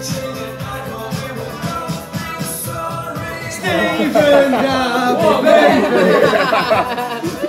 Stephen Garvey, baby.